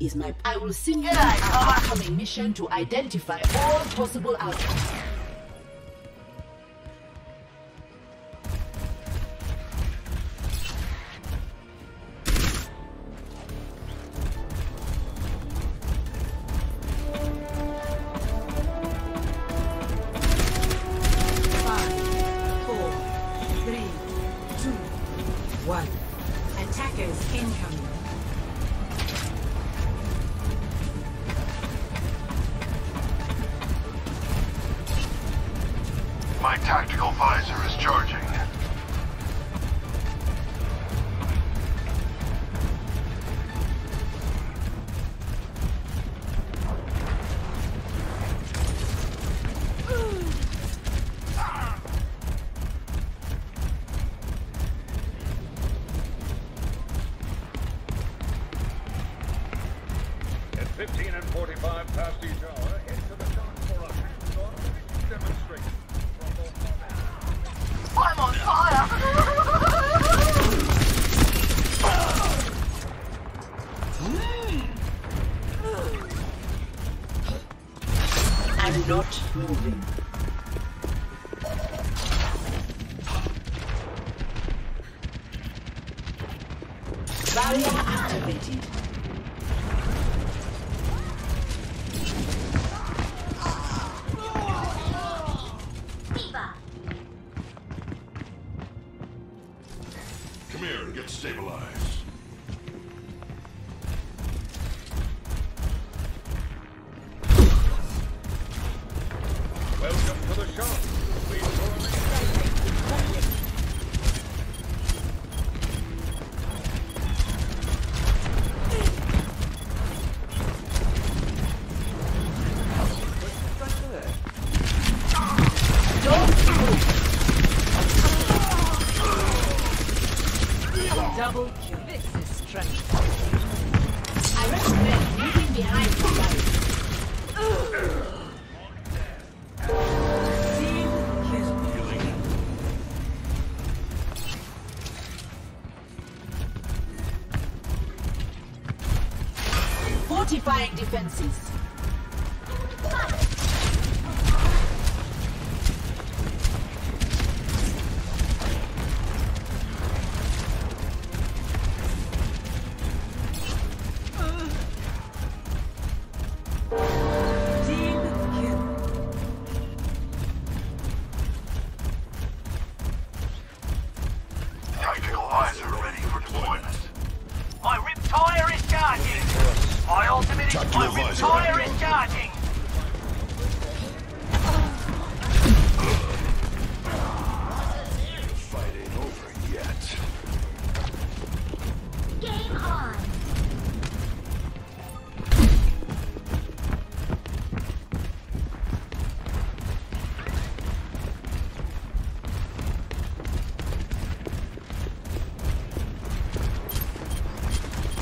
is my. I will singly embark on a mission to identify all possible outcomes.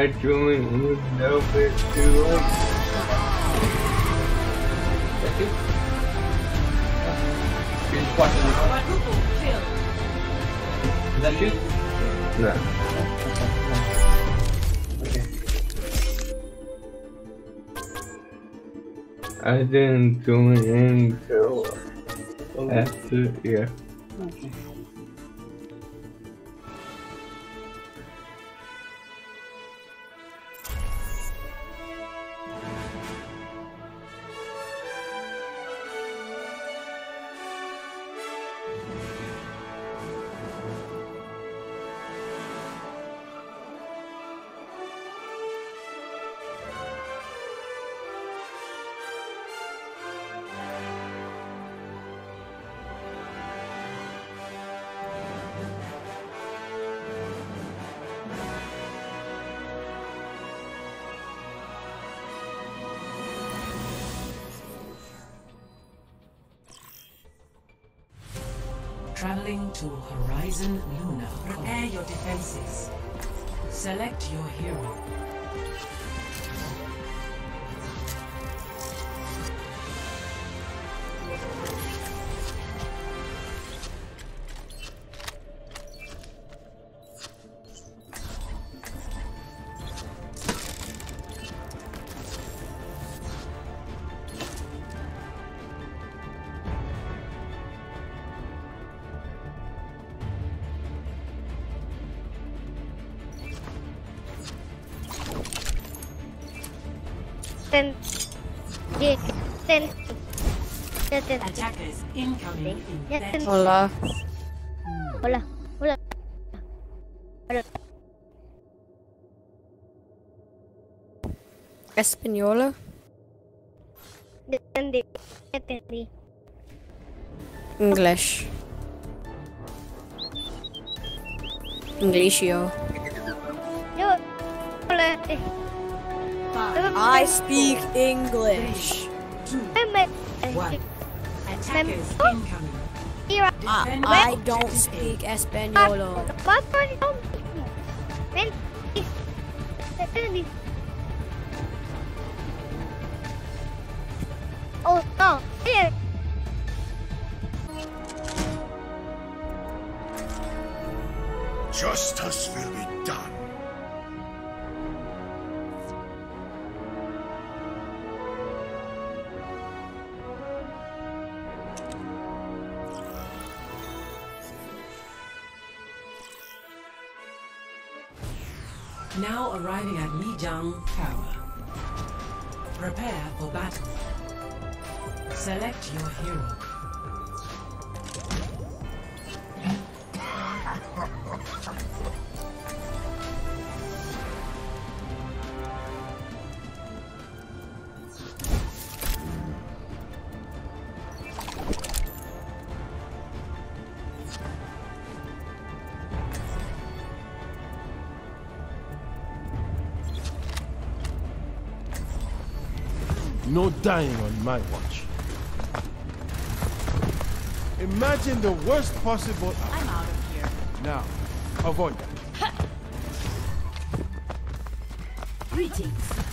Apparently I joined a little bit too late. That's it? You're just watching this? Quadruple kill. Is that you? No. Okay. I didn't join until after, yeah. Traveling to Horizon Luna. Prepare your defenses. Select your hero. Ya, ten. Attackers incoming in Ya, 30 ten. Hola. Hola. Hola. Hola. Española? Ya entendí. English. Inglesio. Yo. Hola. Eh. I speak English. Ay. One. Eh, Attackers Oh. incoming. Mira. Defend I don't speak Espanol. Lijiang Tower. Prepare for battle. Select your hero. Dying on my watch. Imagine the worst possible. I'm out of here. Now, avoid that. Greetings.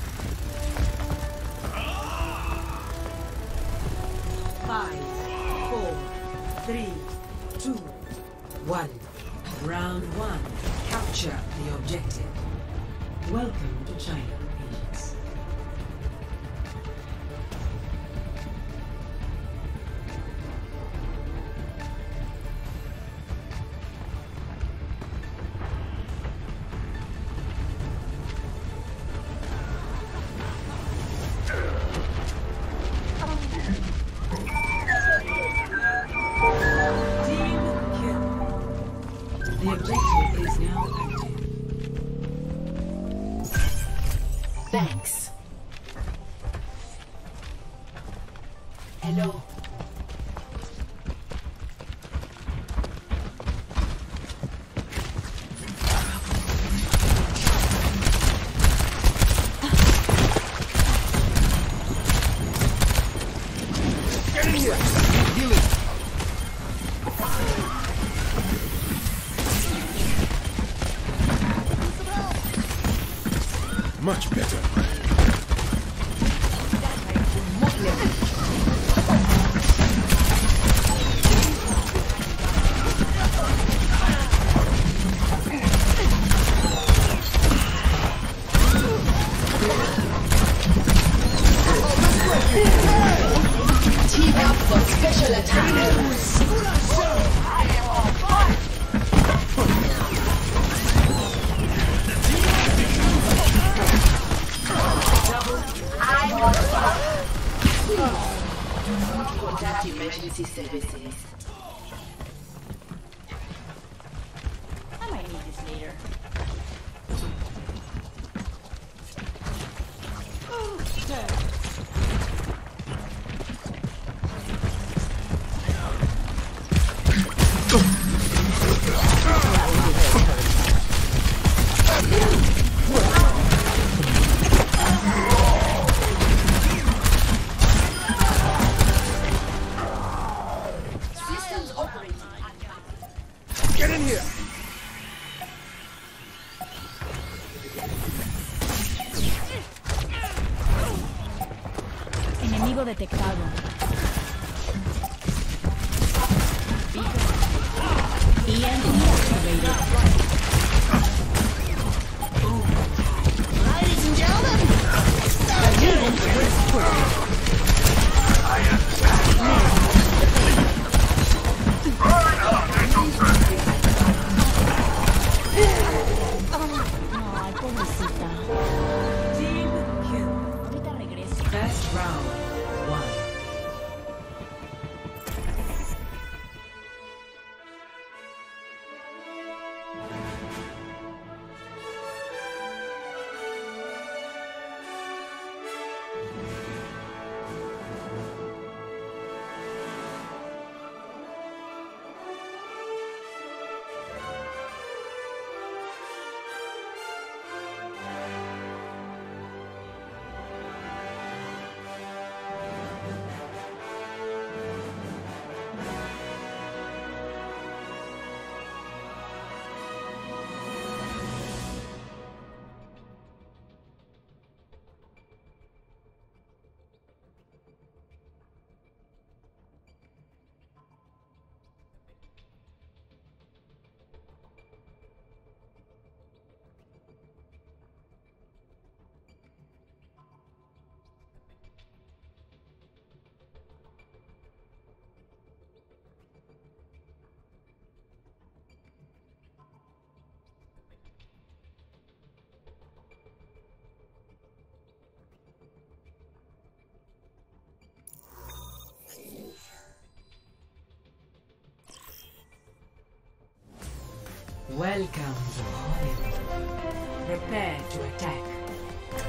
Welcome to Hollywood. Prepare to attack.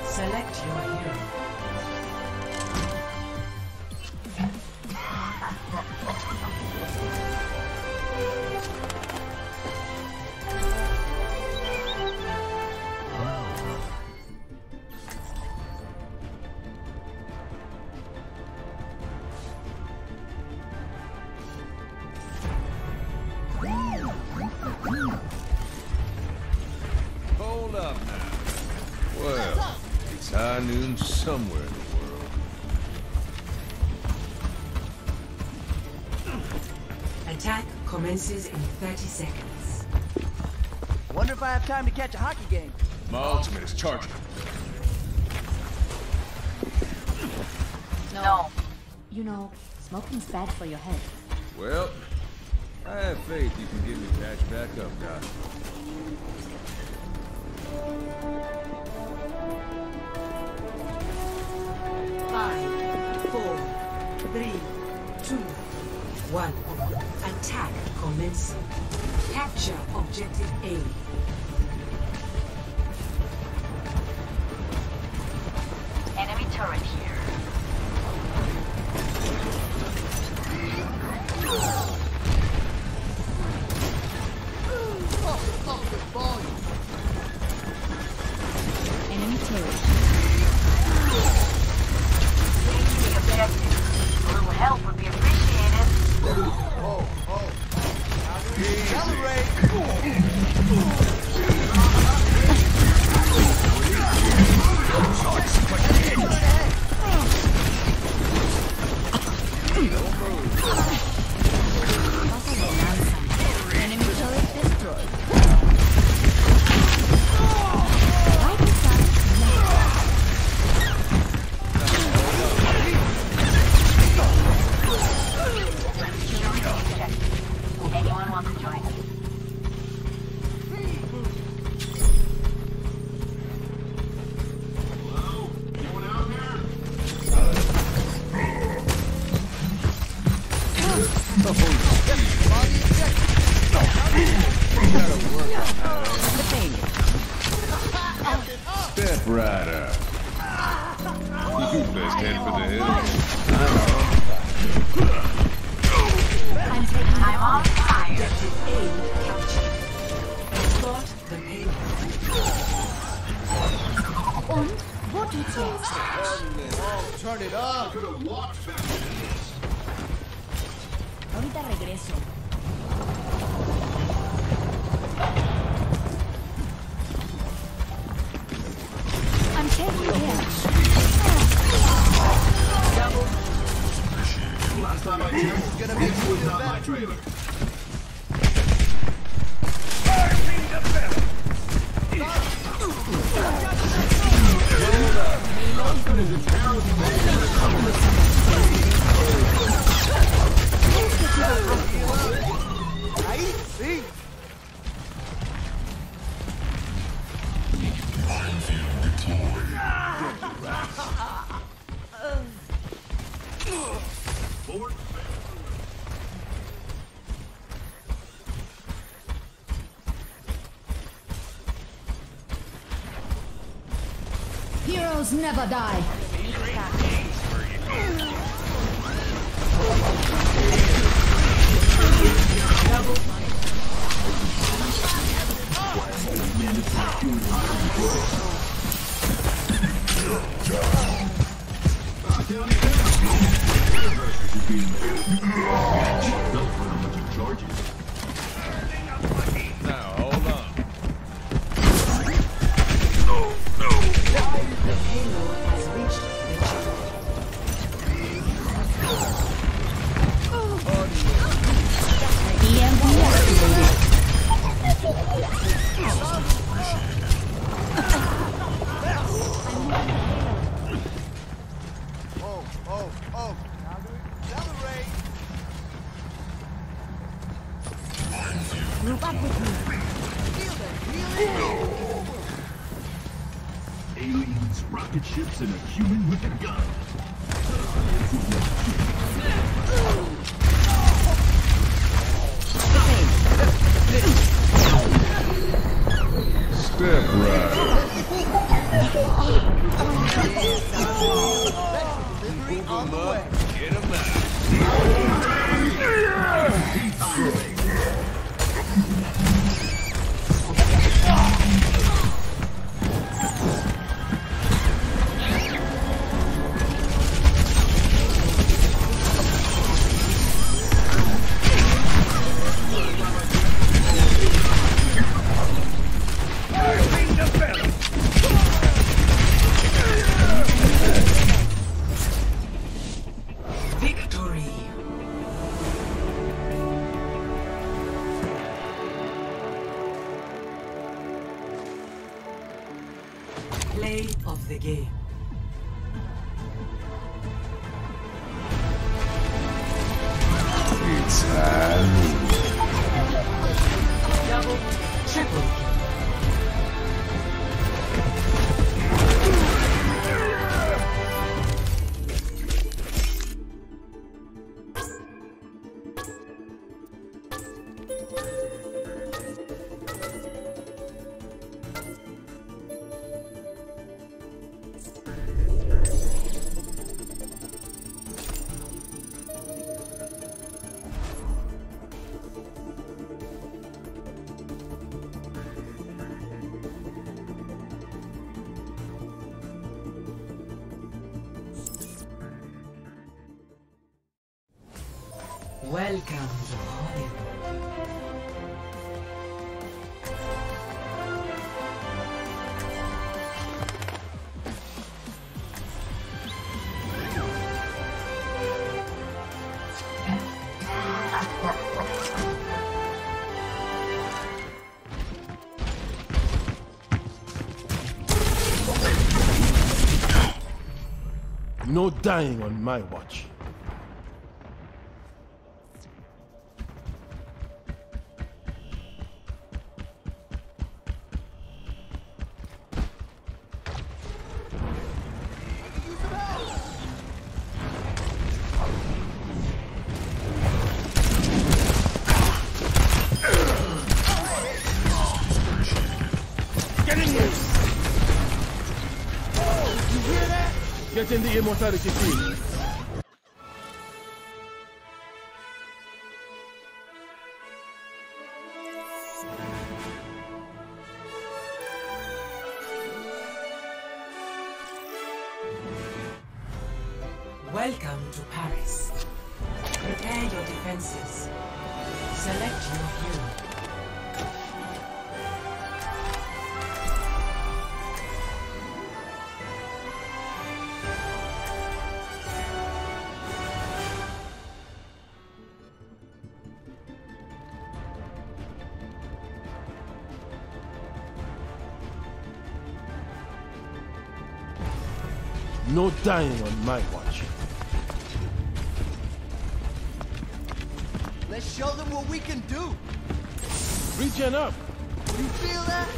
Select your hero. Commences in 30 seconds. Wonder if I have time to catch a hockey game. My ultimate is charging. No. You know, smoking's bad for your head. Well, I have faith you can get me patched back up, Doc. Five, four, three, two, one. Attack commencing. Capture objective A. never die. chips and a human with a gun. dying on my watch. Get in the No dying on my watch. Let's show them what we can do. Regen up. You feel that?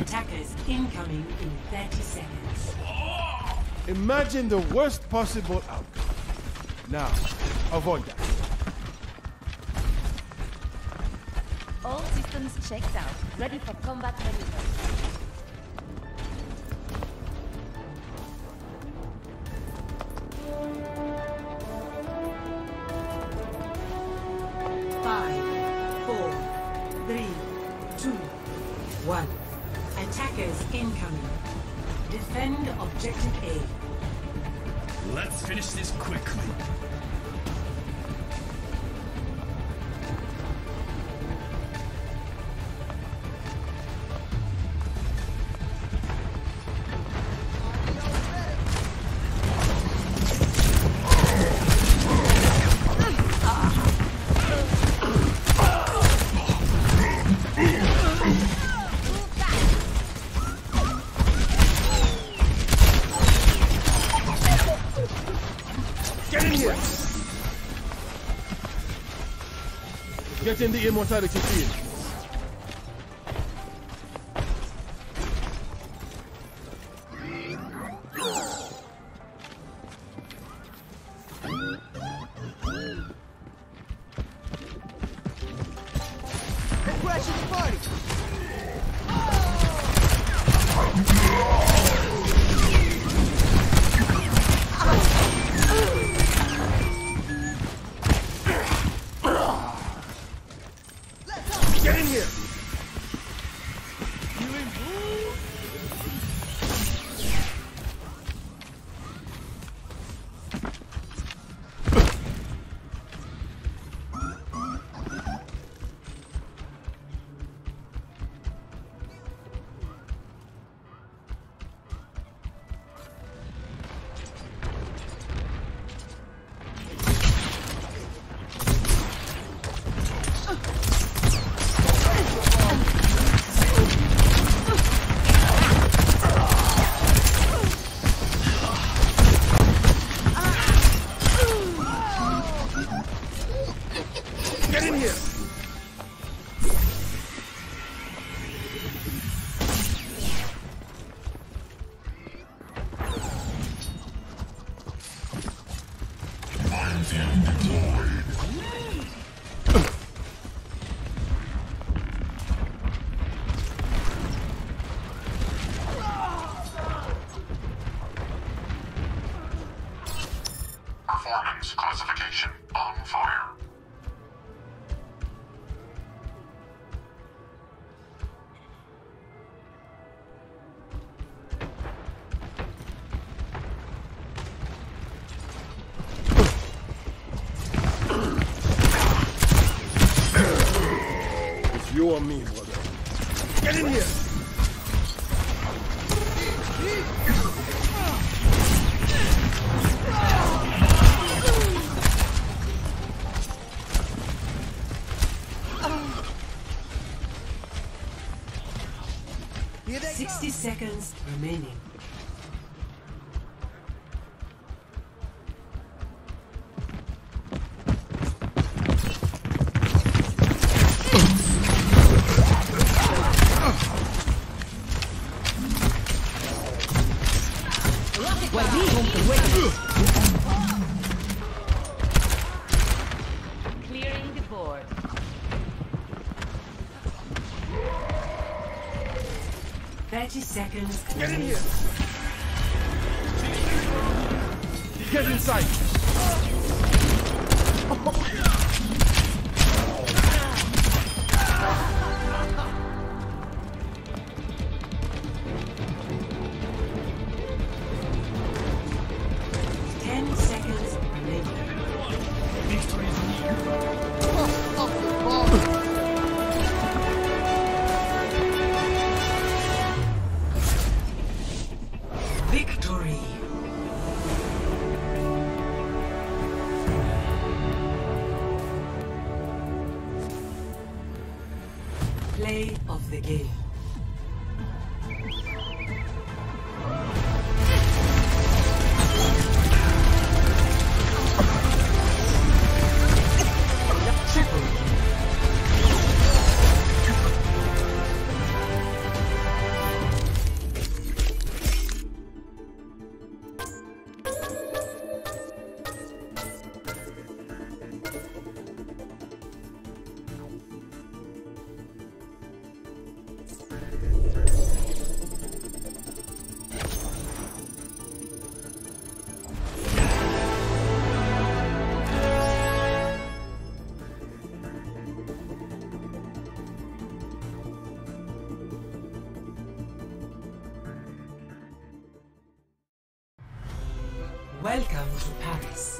Attackers incoming in 30 seconds. Imagine the worst possible outcome. Now, avoid that. All systems checked out. Ready for combat maneuver. Finish this quickly. In the immortality field. Seconds seconds. Get in here. Get inside.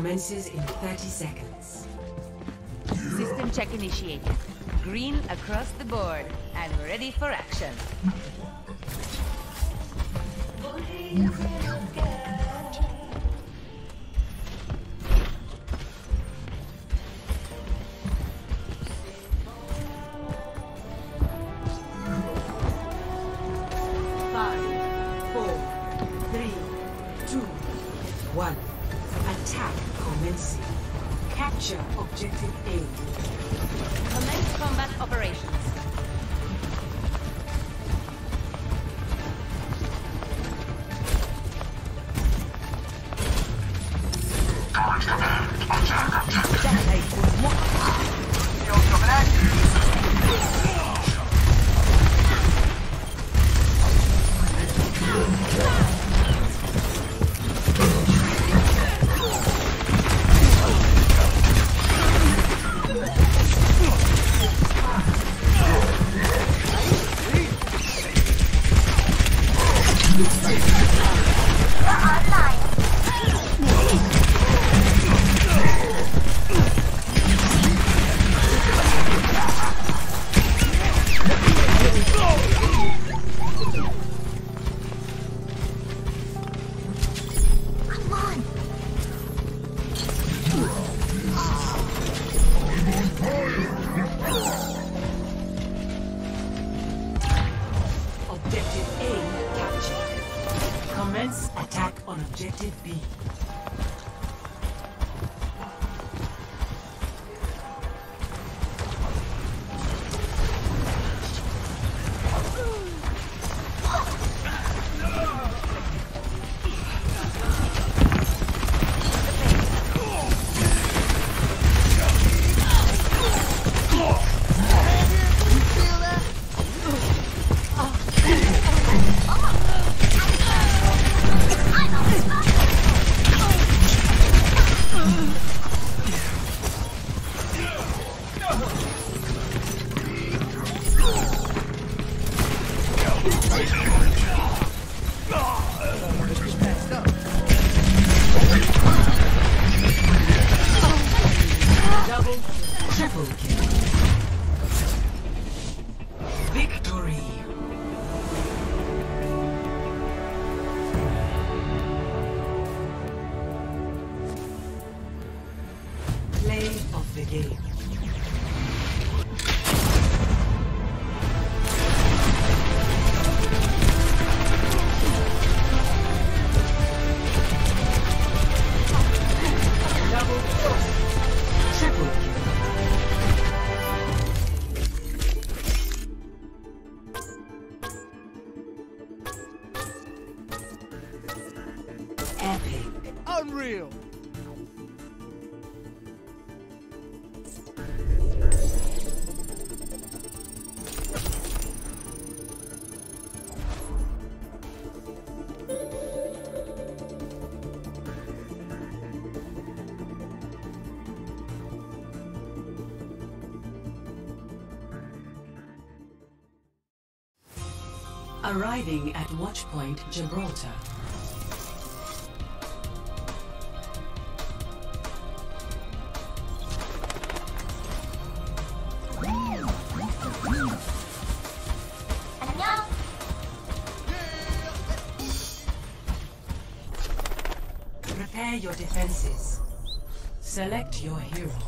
Commences in 30 seconds. System check initiated. Green across the board and ready for action. Arriving at Watchpoint Gibraltar. Prepare your defenses. Select your hero.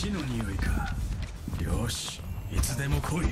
死の匂いか。よしいつでも来い。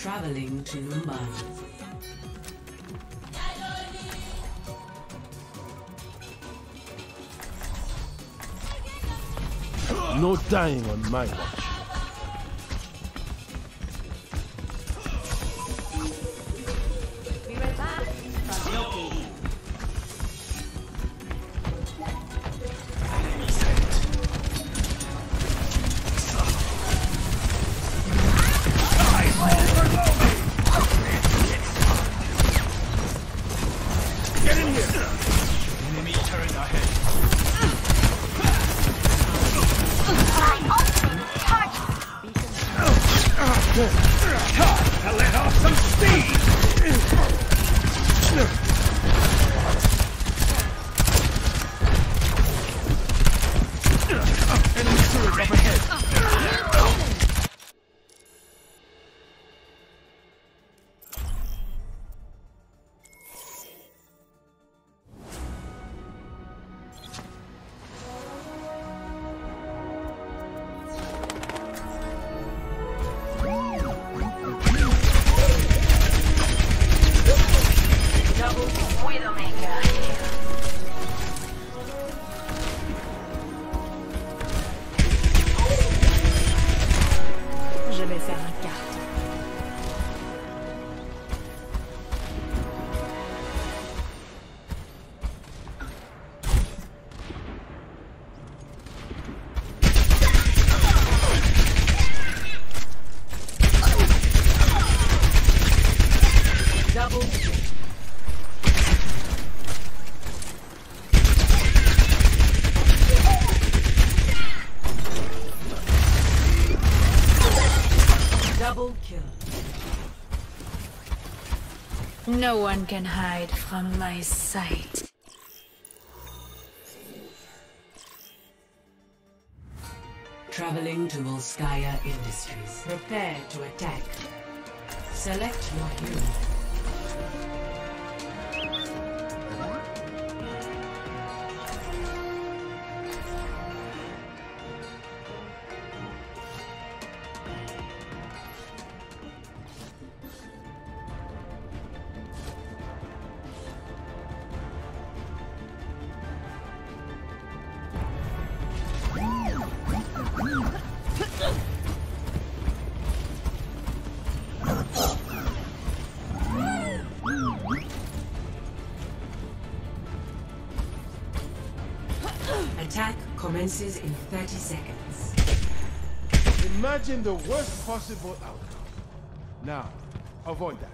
Traveling to Mumbai. No dying on my watch. No one can hide from my sight. Traveling to Volskaya Industries. Prepare to attack. Select your unit. commences in 30 seconds. Imagine the worst possible outcome. Now, avoid that.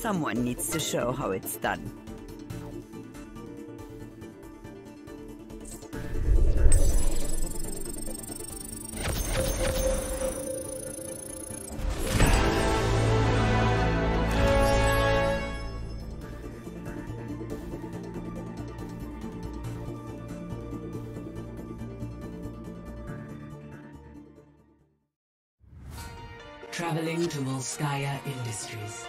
Someone needs to show how it's done. Traveling to Volskaya Industries.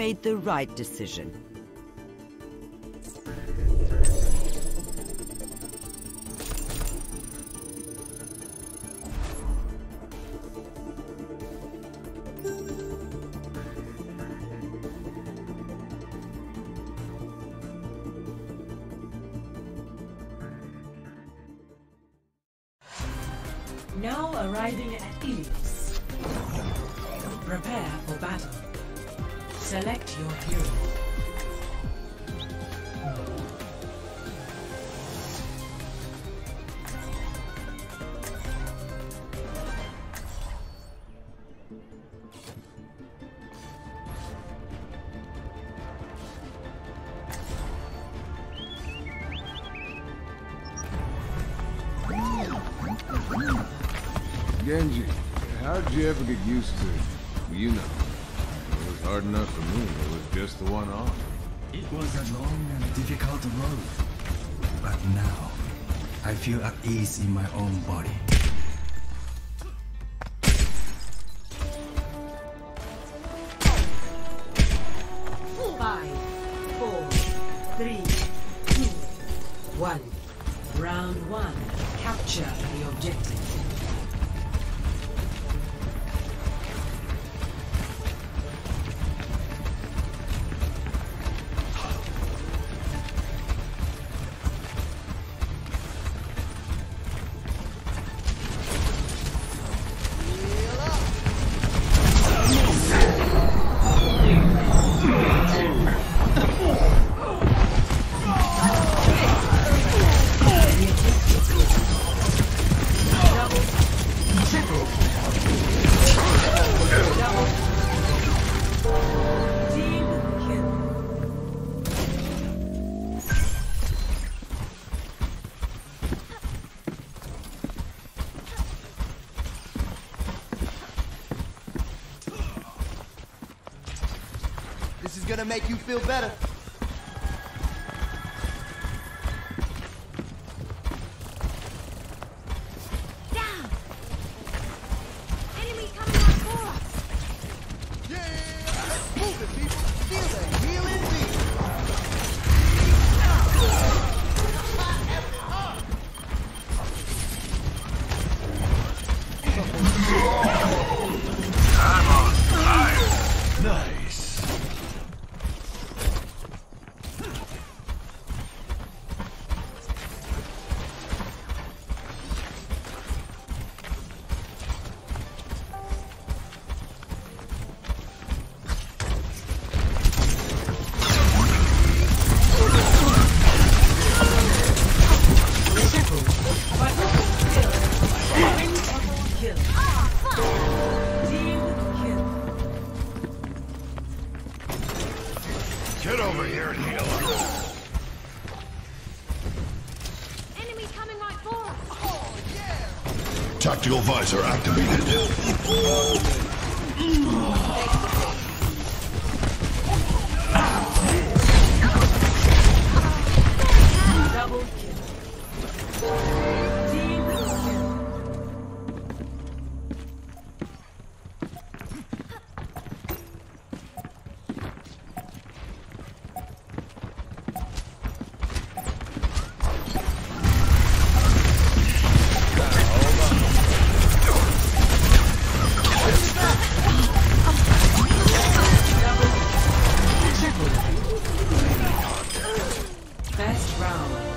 Made the right decision. Now arriving at Ilios. Prepare for battle. Select your hero. Genji, how'd you ever get used to, you know, difficult road. But now, I feel at ease in my own body. Feel better. Tactical visor activated. Round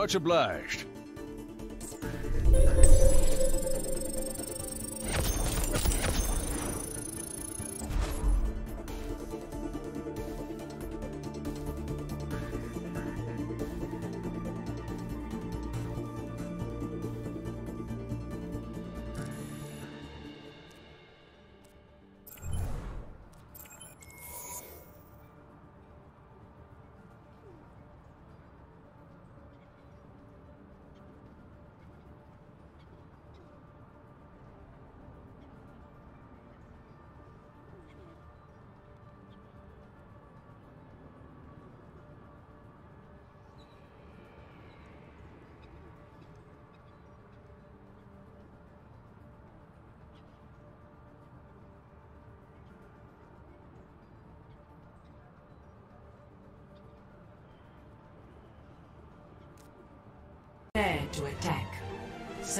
Much obliged.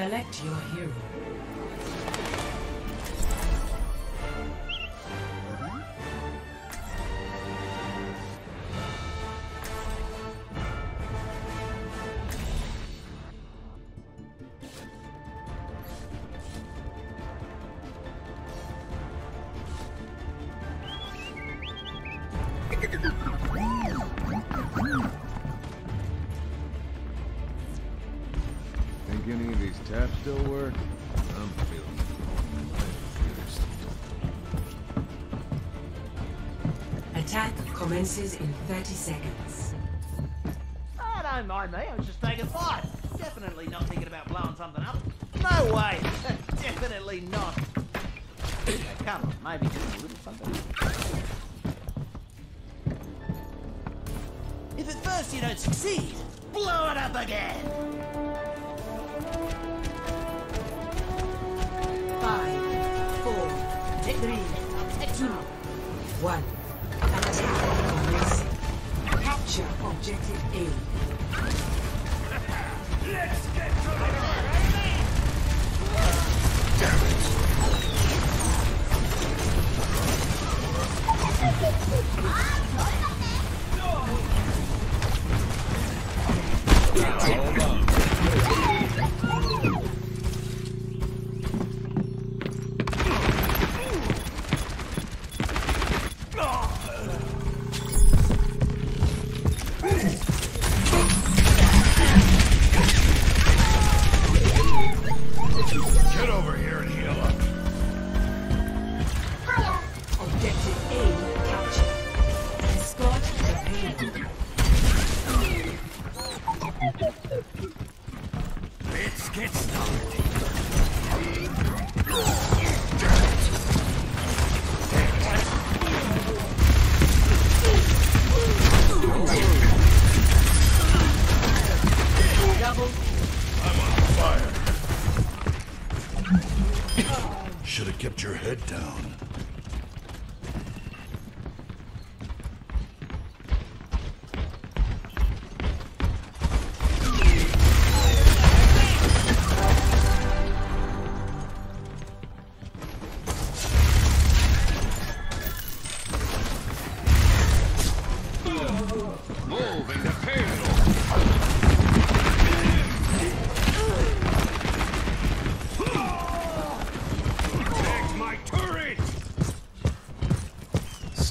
Select your hero. Commences in 30 seconds. Oh, don't mind me. I was just taking five. Definitely not thinking about blowing something up. No way. Definitely not. Okay, come on, maybe just a little something. If at first you don't succeed, blow it up again. Five, four, three, two, one.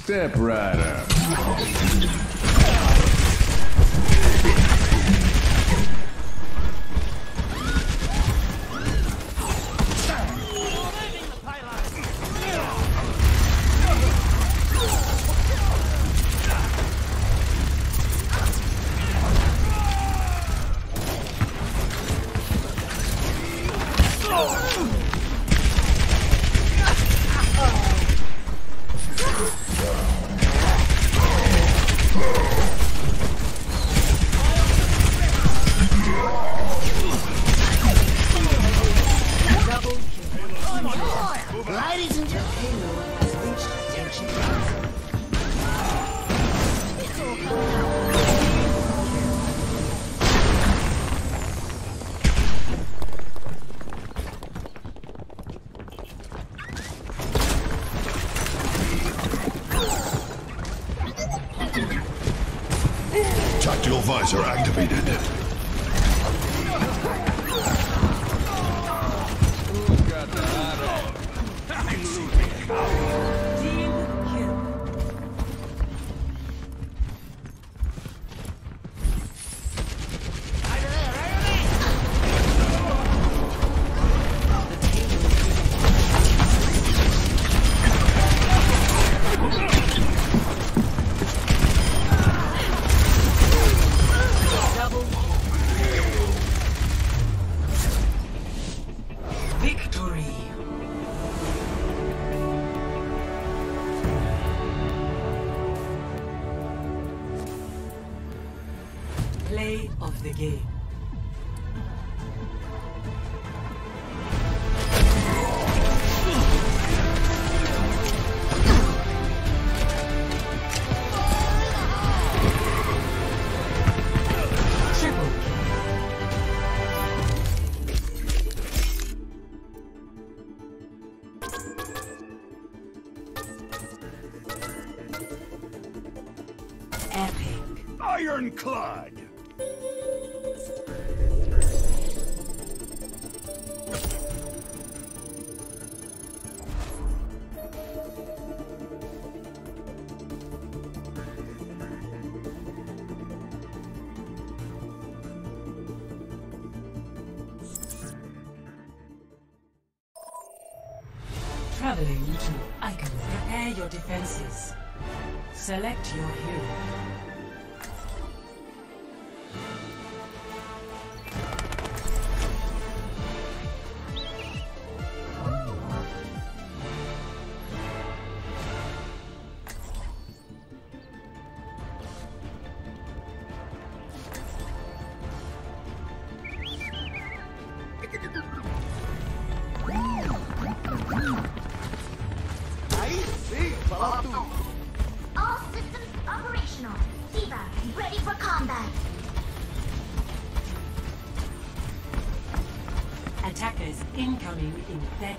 Step right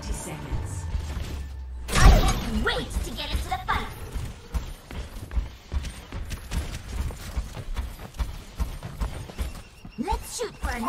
30 seconds. I can't wait to get into the fight! Let's shoot for a new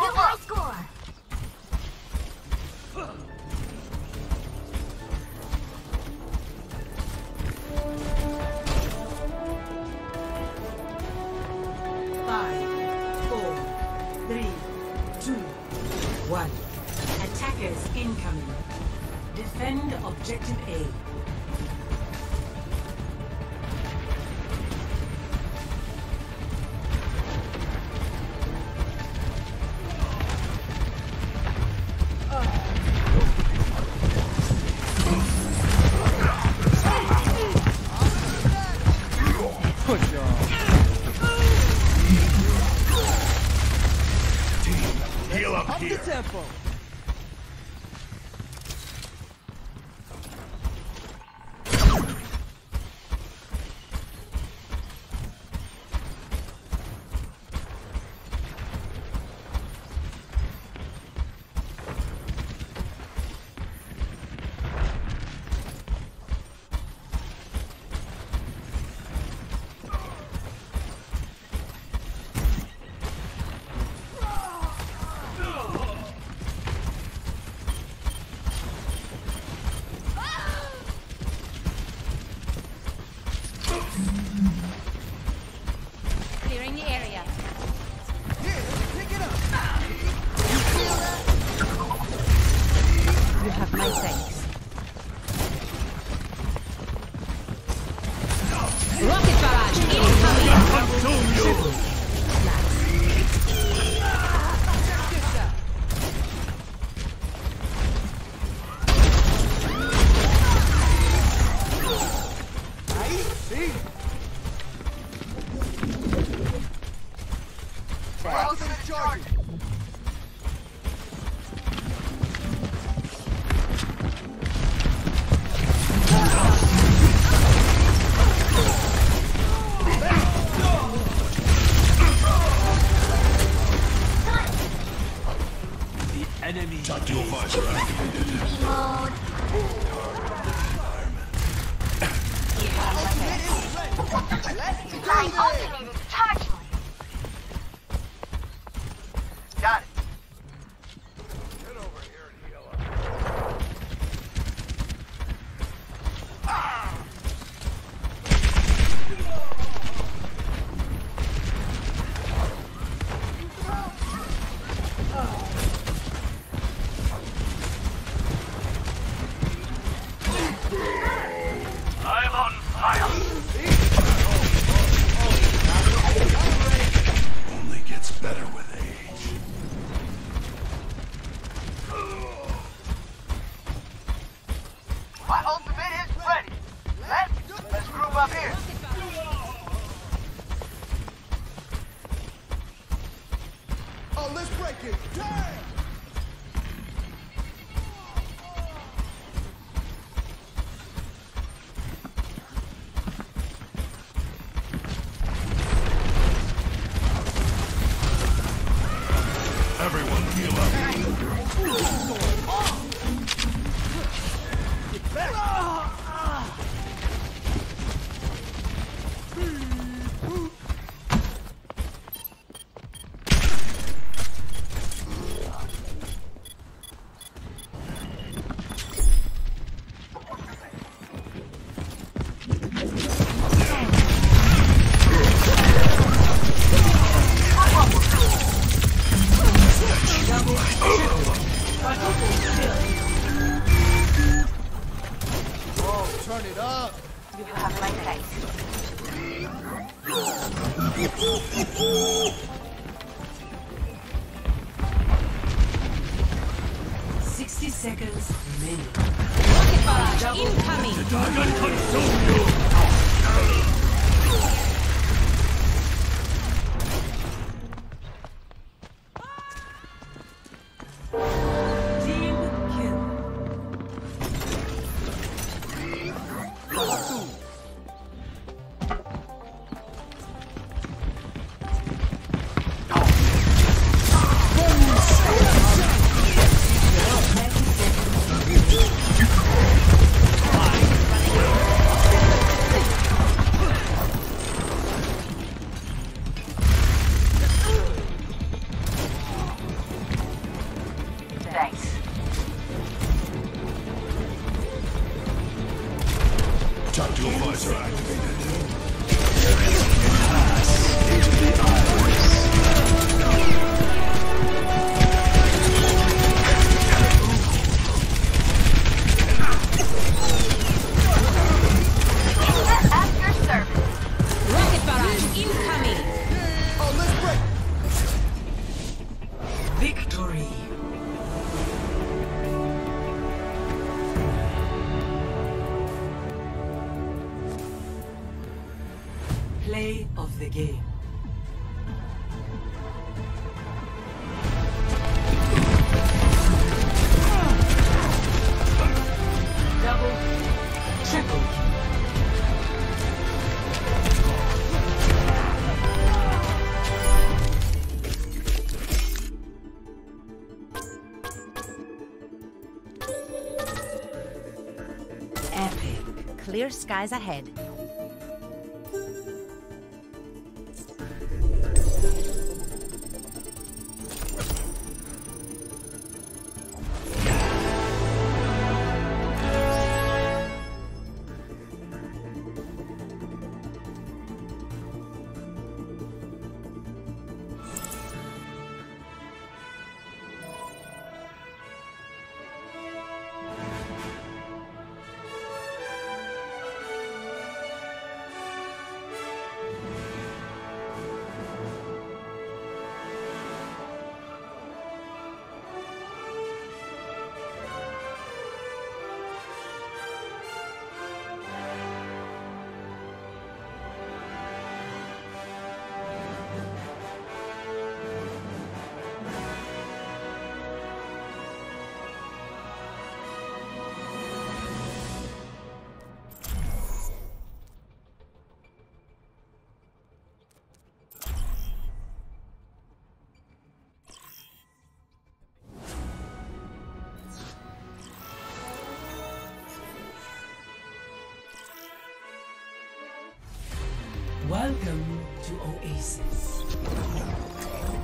skies ahead.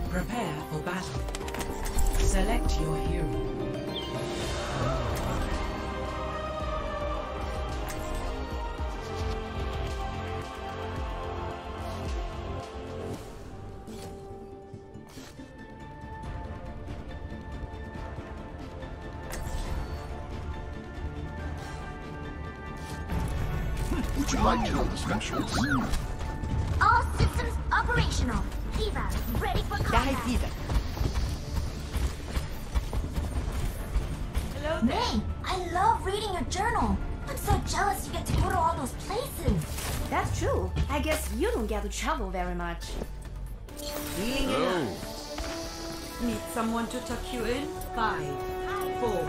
Prepare for battle. Select your hero. Would you like to know the special? to travel very much. Healing. Enough. Need someone to tuck you in? Five, four,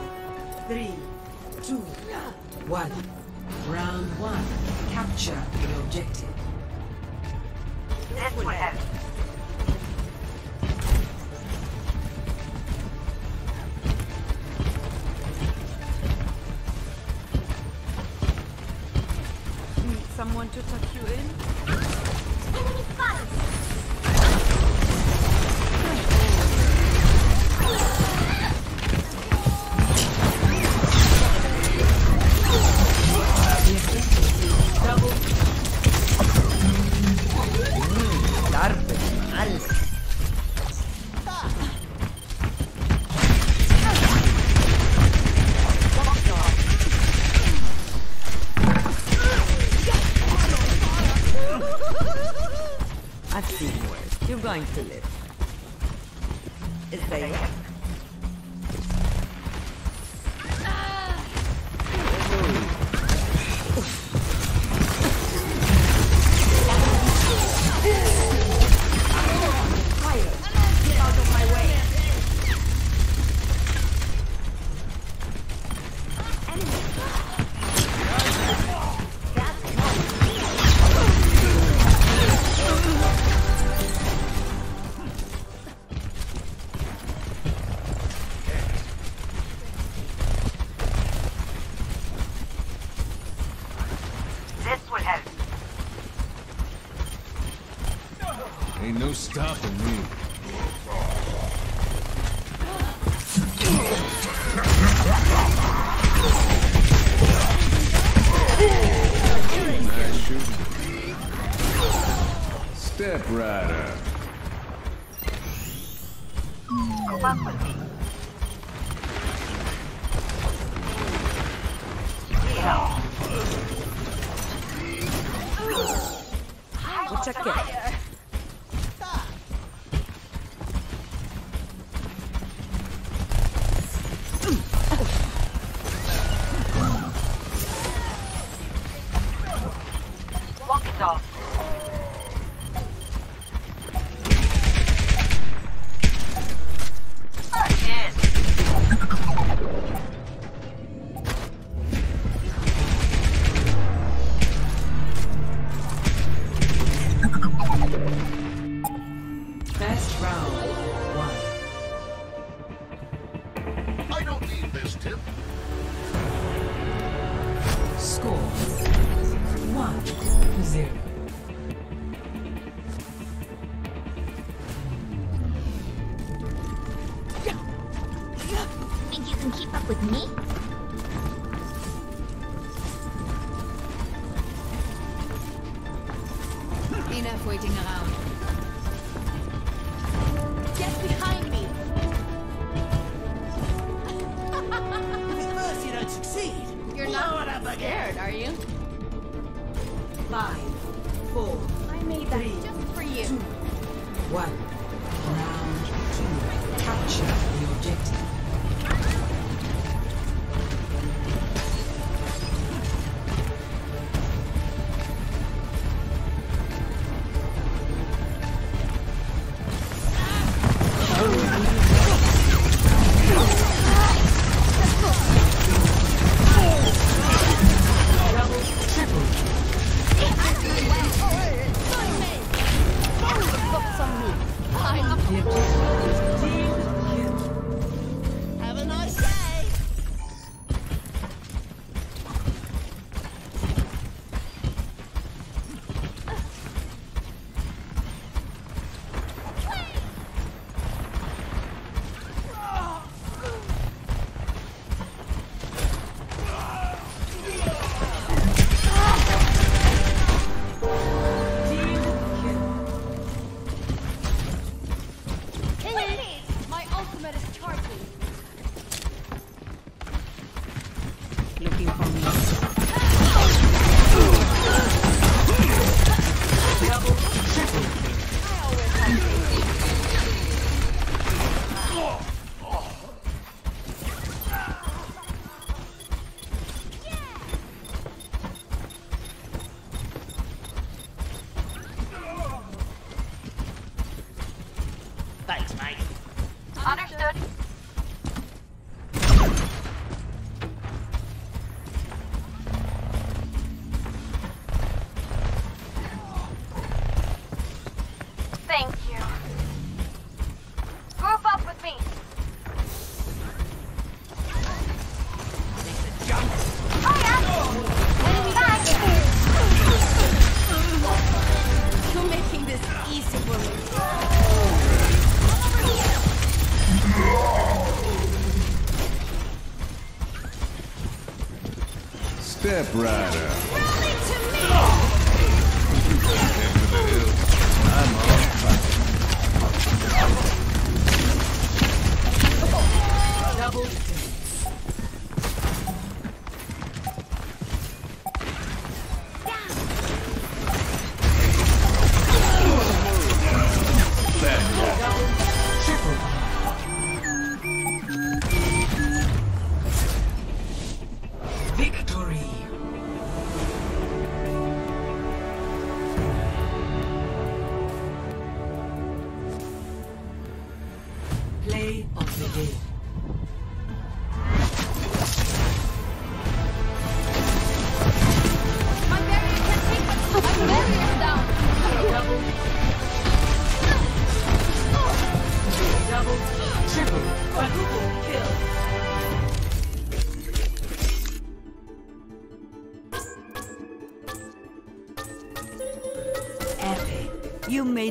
three, two, one. Round one. Capture the objective. Can keep up with me?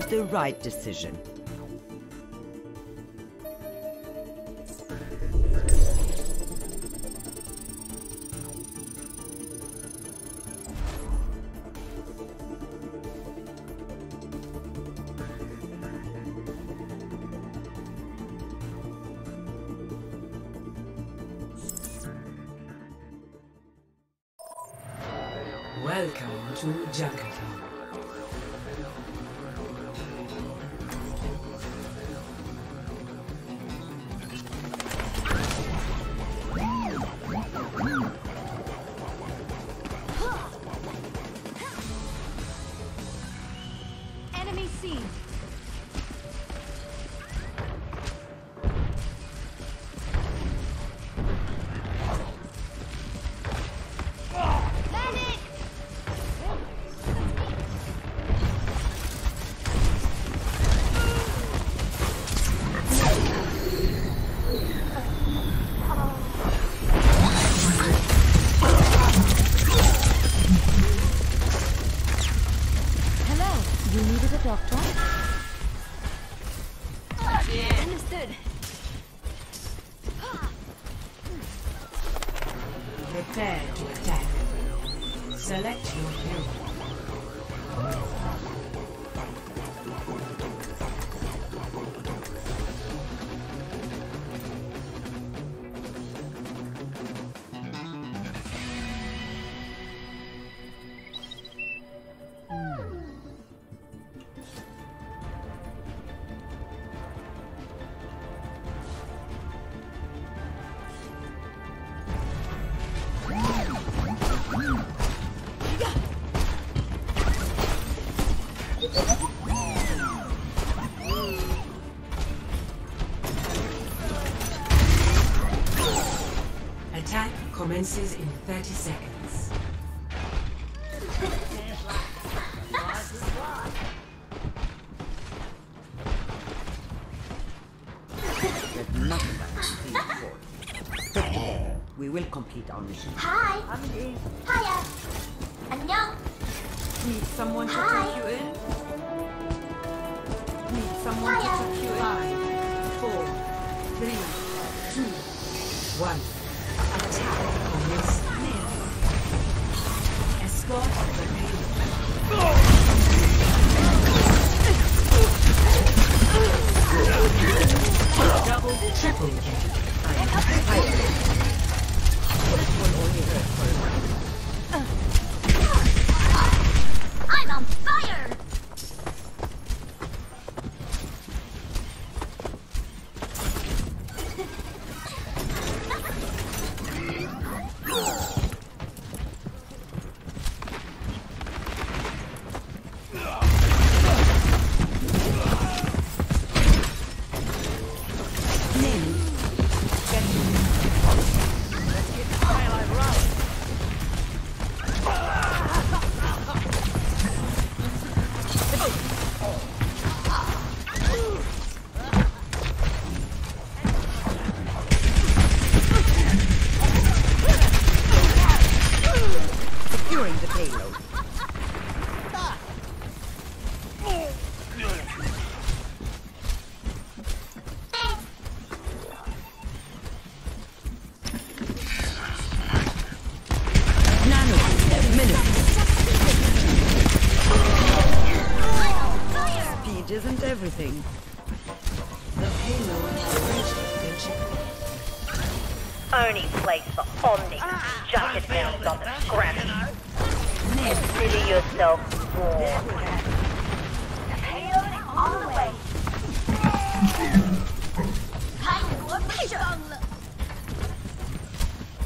The right decision. Welcome to Junkertown. Commences in 30 seconds. There's nothing I can see We will complete our mission. Hi. Speed isn't everything. The payload has reached the. Only place for Omni. Ah, Jacket mounted on the scratch. Consider yourself warned. Payload all the way. Time for pressure.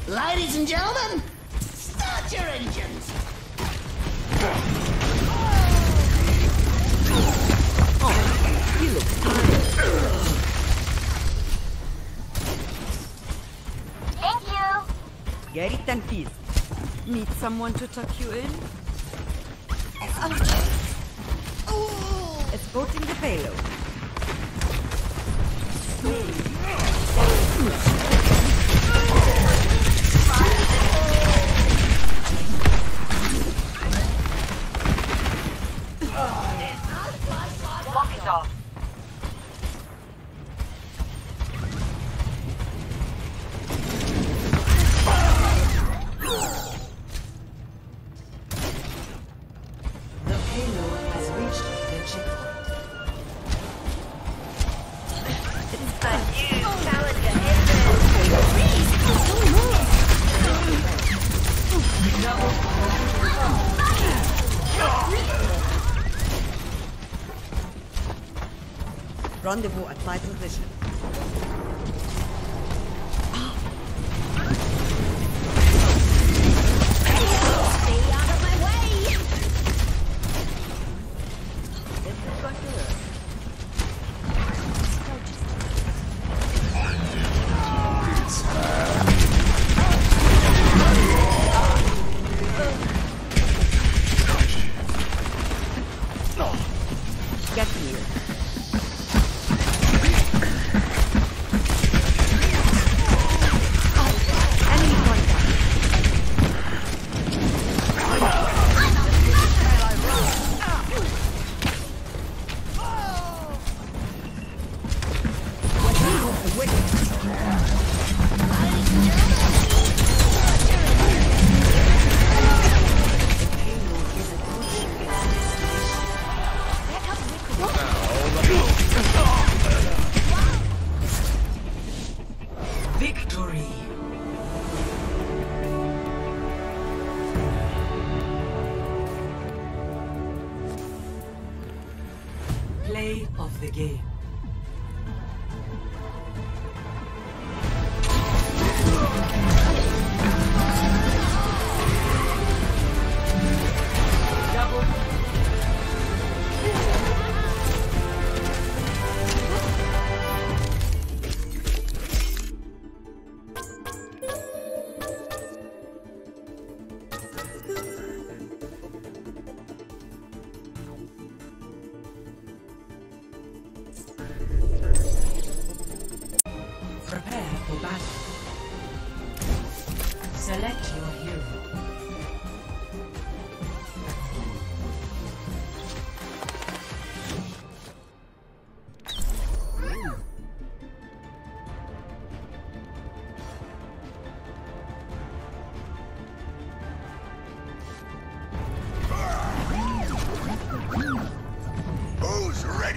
Ladies and gentlemen, start your engines. You look tired. Thank you. Get it and peace. Need someone to tuck you in? Oh. It's Escorting the payload.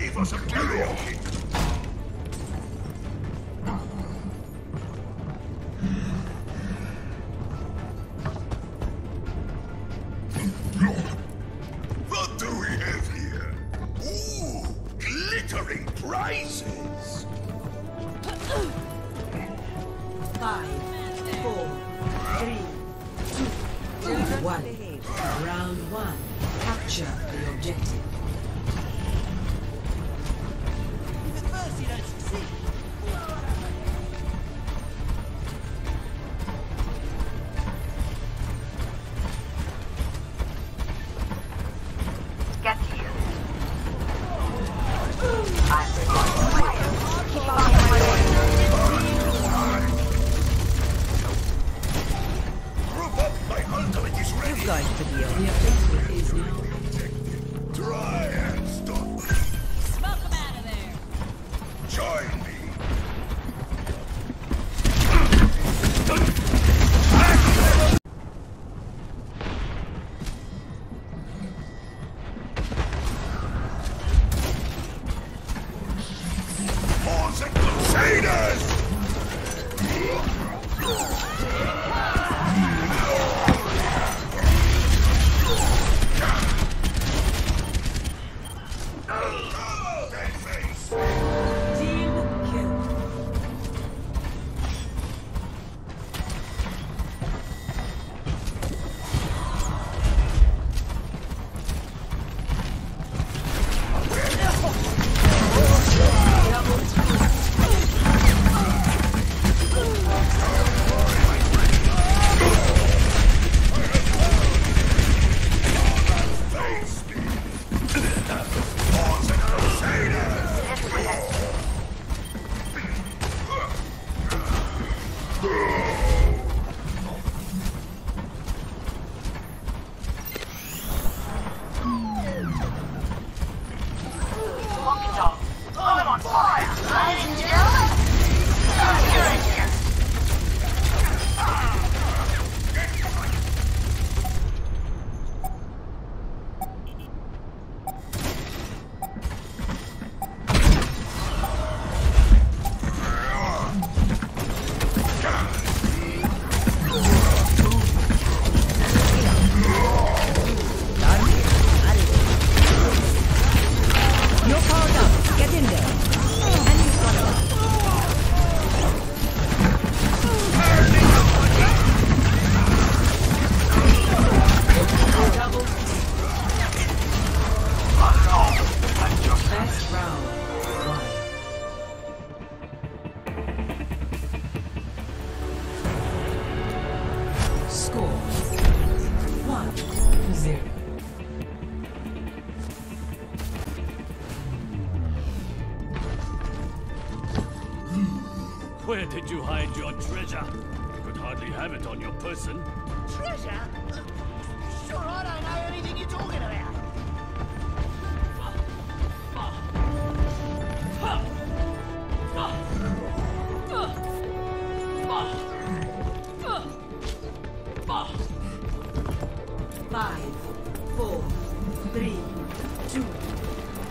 For some karaoke?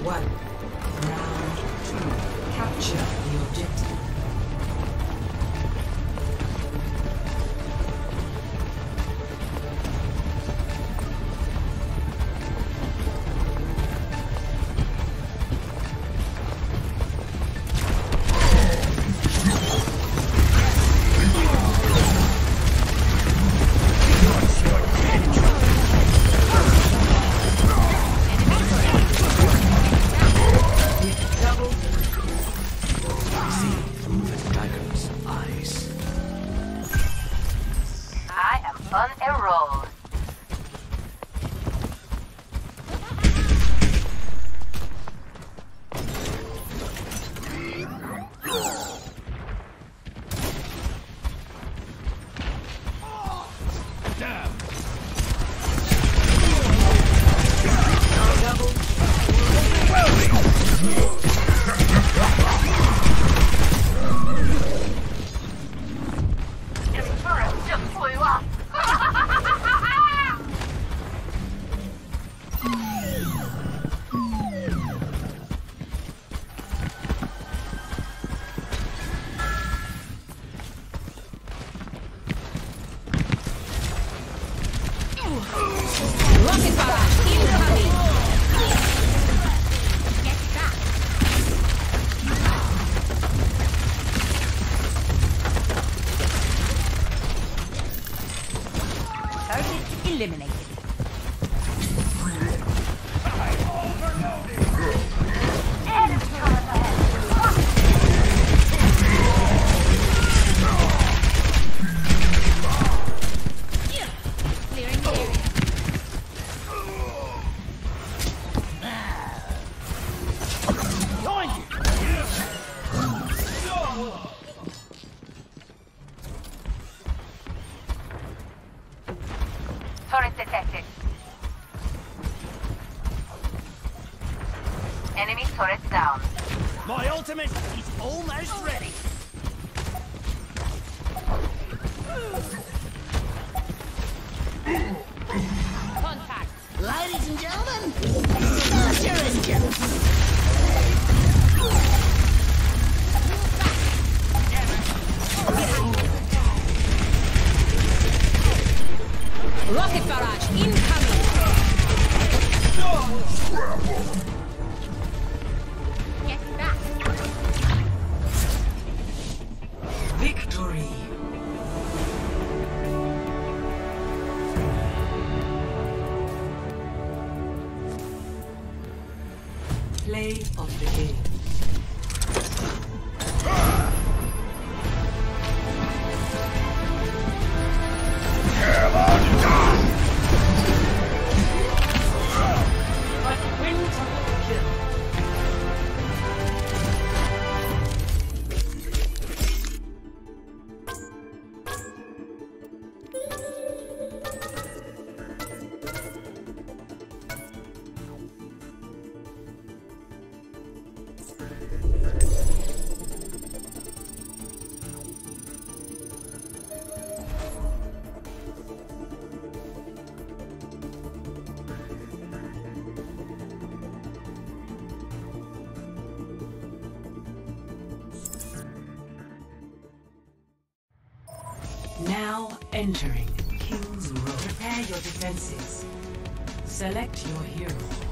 one. Round two. Capture the objective. Now entering King's Road. Prepare your defenses. Select your hero.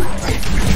Let's go.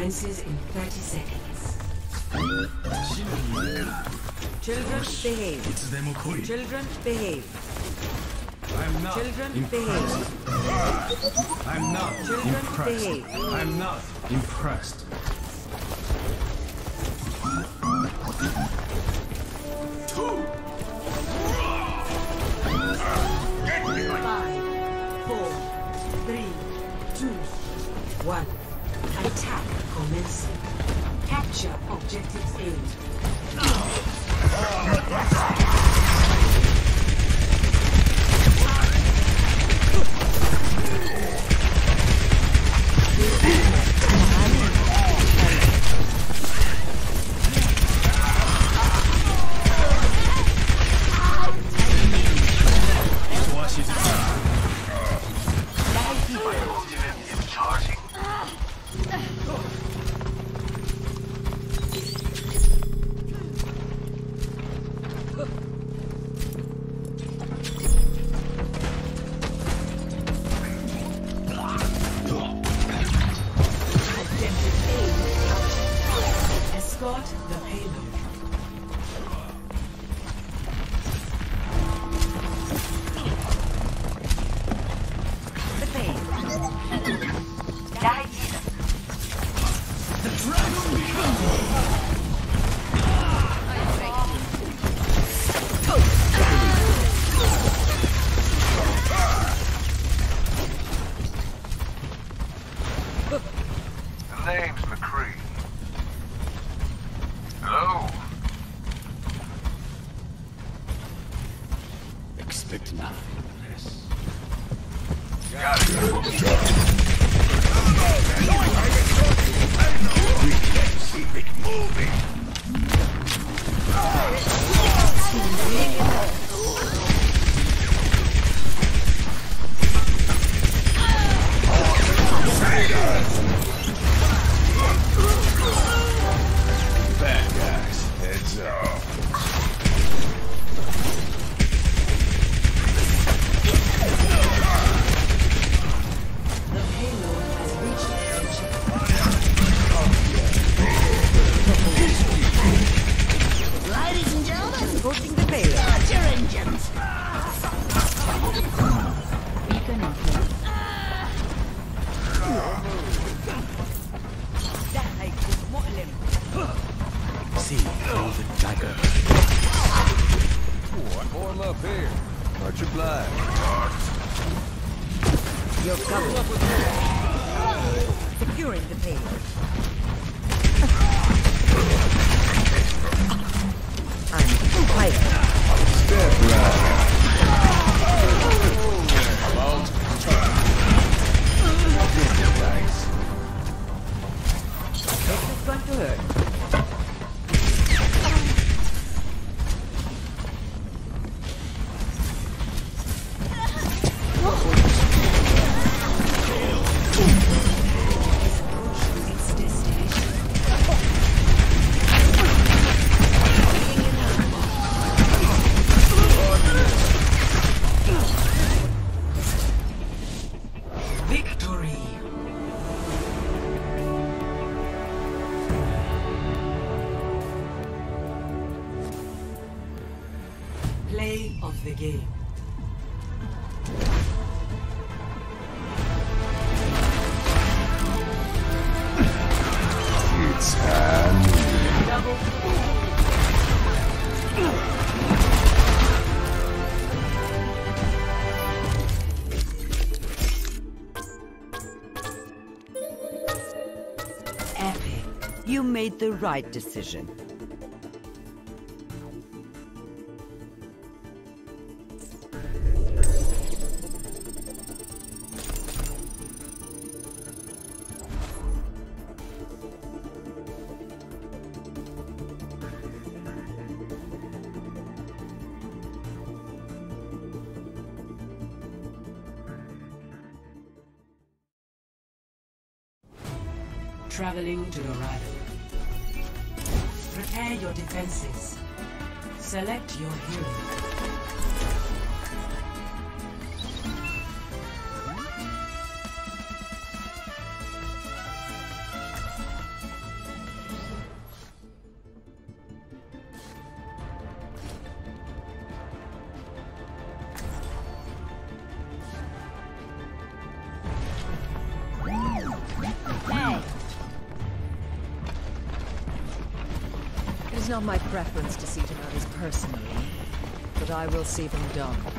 Commences in 30 seconds. Children behave. Children behave. I'm not Children impressed. behave. I'm not Children impressed. Behave. I'm not impressed. Two. Five, four, three, two, one. Capture objective A. Play of the game. It's. You made the right decision. Traveling to Dorado. preference to see to matters personally, but I will see them done.